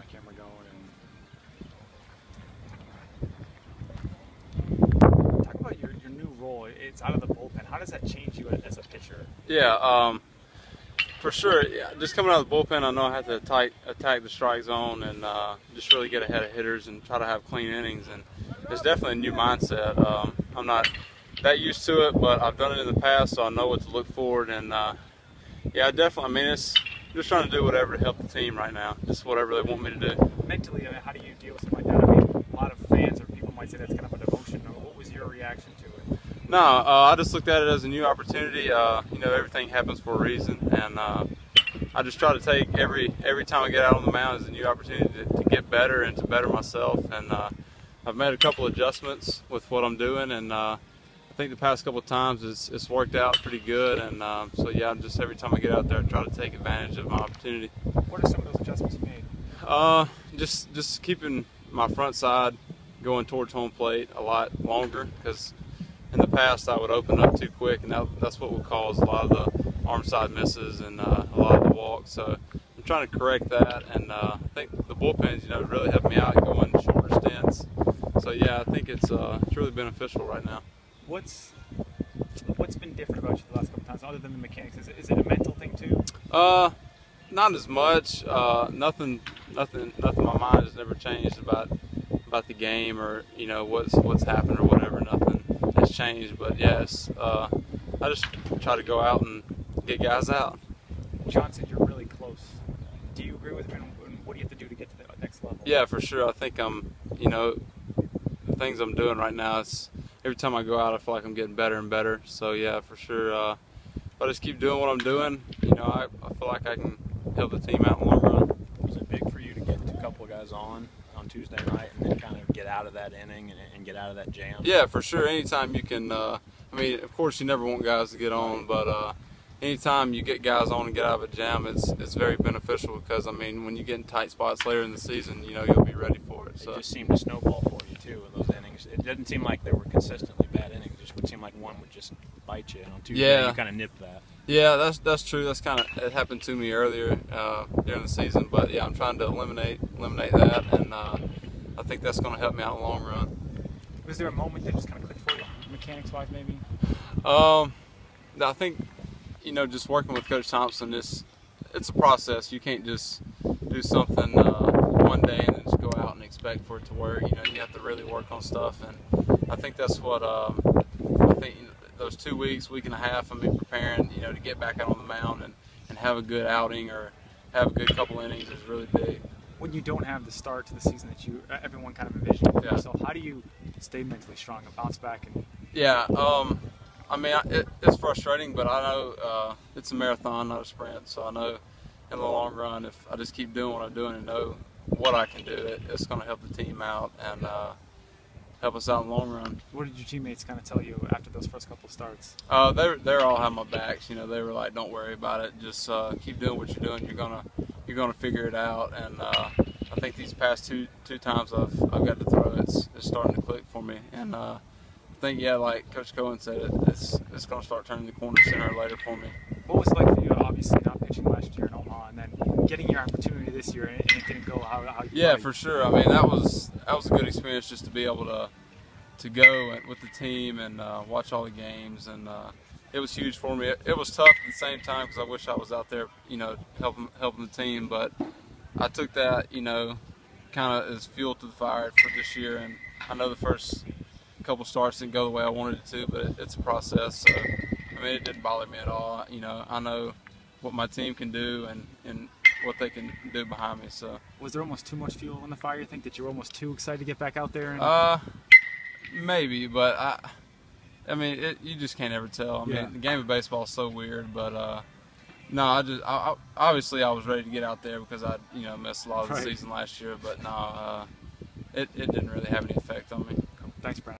my camera going. And talk about your, your new role. It's out of the bullpen. How does that change you as a pitcher? Yeah, um, for sure. Yeah, just coming out of the bullpen, I know I have to attack, attack the strike zone and uh, just really get ahead of hitters and try to have clean innings. And it's definitely a new mindset. Um, I'm not that used to it, but I've done it in the past, so I know what to look forward. And uh, yeah, I definitely. I mean, it's just trying to do whatever to help the team right now. Just whatever they want me to do. Mentally, I mean, how do you deal with something like that? I mean, a lot of fans or people might say that's kind of a devotion. What was your reaction to it? No, uh, I just looked at it as a new opportunity. Uh, you know, everything happens for a reason, and uh, I just try to take every every time I get out on the mound as a new opportunity to, to get better and to better myself. And uh, I've made a couple adjustments with what I'm doing, and uh, I think the past couple of times it's, it's worked out pretty good. And um, so yeah, I'm just every time I get out there, I try to take advantage of my opportunity. What are some of those adjustments you made? Uh, just just keeping my front side going towards home plate a lot longer because in the past I would open up too quick, and that, that's what would cause a lot of the arm side misses and uh, a lot of the walks. So I'm trying to correct that, and uh, I think the bullpens, you know, really helped me out going shorter stints. So yeah, I think it's uh, it's really beneficial right now. What's what's been different about you the last couple times, other than the mechanics? Is it, is it a mental thing too? Uh, not as much. Uh, nothing, nothing, nothing. My mind has never changed about about the game or you know what's what's happened or whatever. Nothing has changed. But yes, uh, I just try to go out and get guys out. John said you're really close. Do you agree with him? And what do you have to do to get to the next level? Yeah, for sure. I think I'm, you know, the things I'm doing right now. It's every time I go out, I feel like I'm getting better and better. So yeah, for sure. Uh, if I just keep doing what I'm doing, you know, I, I feel like I can help the team out in the long run. Was it big for you to get a couple of guys on on Tuesday night and then kind of get out of that inning and, and get out of that jam? Yeah, for sure. Anytime you can, uh, I mean, of course you never want guys to get on, but uh, anytime you get guys on and get out of a jam, it's it's very beneficial because I mean, when you get in tight spots later in the season, you know you'll be ready for it. So It just seemed to snowball for you too in those innings. It didn't seem like they were consistently bad innings. It just would seem like one would just bite you. And on Tuesday, Yeah. you kind of nip that. yeah, that's that's true. That's kind of it happened to me earlier uh, during the season, but yeah, I'm trying to eliminate eliminate that, and uh, I think that's going to help me out in the long run. Was there a moment that just kind of clicked for you, mechanics wise, maybe? Um, I think you know, just working with Coach Thompson, it's it's a process. You can't just do something uh, one day and then expect for it to work. You know, you have to really work on stuff, and I think that's what um, I think you know, those two weeks, week and a half of me preparing, you know, to get back out on the mound and, and have a good outing or have a good couple innings is really big. When you don't have the start to the season that you uh, everyone kind of envisioned for Yeah. yourself, how do you stay mentally strong and bounce back? And Yeah, um, I mean, I- it, it's frustrating, but I know uh, it's a marathon, not a sprint. So I know in the long run, if I just keep doing what I'm doing and know what I can do, it, it's going to help the team out and uh, help us out in the long run. what did your teammates kind of tell you after those first couple of starts? Uh, they they all have my backs. You know, they were like, "Don't worry about it. Just uh, keep doing what you're doing. You're gonna you're gonna figure it out." And uh, I think these past two two times I've I've got to throw, it's it's starting to click for me. And uh, I think yeah, like Coach Cohen said, it, it's it's gonna start turning the corner sooner or later for me. What was it like for you, obviously not pitching last year in Omaha, and then getting your opportunity this year, and it didn't go how, how you Yeah, for sure. I mean, that was that was a good experience just to be able to to go with the team and uh, watch all the games, and uh, it was huge for me. It, it was tough at the same time because I wish I was out there, you know, helping helping the team. But I took that, you know, kind of as fuel to the fire for this year. And I know the first couple starts didn't go the way I wanted it to, but it, it's a process. So I mean, it didn't bother me at all. You know, I know what my team can do and and what they can do behind me. So. Was there almost too much fuel in the fire? You think that you were almost too excited to get back out there? And, Uh, maybe, but I, I mean, it, you just can't ever tell. I mean, Yeah. the game of baseball is so weird, but uh, no, I just, I, I, obviously, I was ready to get out there because I, you know, missed a lot of the Right. season last year, but no, uh, it, it didn't really have any effect on me. Thanks, Brandon.